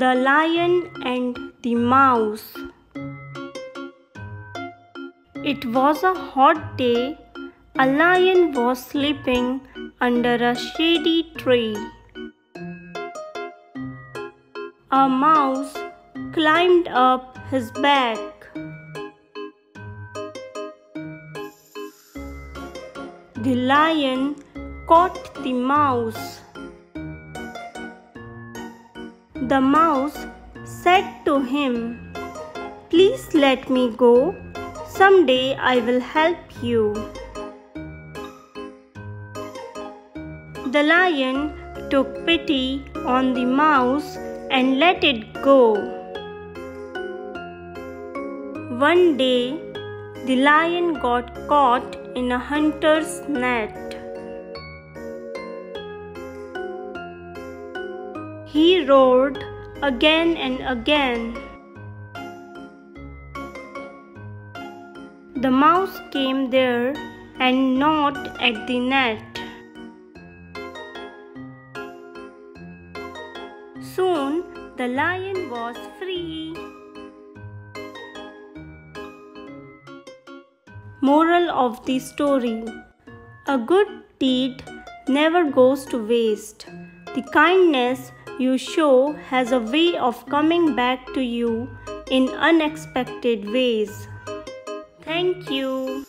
The Lion and the Mouse. It was a hot day. A lion was sleeping under a shady tree. A mouse climbed up his back. The lion caught the mouse. The mouse said to him, Please let me go. Someday I will help you. The lion took pity on the mouse and let it go. One day, the lion got caught in a hunter's net. He roared again and again. The mouse came there and gnawed at the net. Soon the lion was free. Moral of the story A good deed never goes to waste. The kindness you show has a way of coming back to you in unexpected ways. Thank you.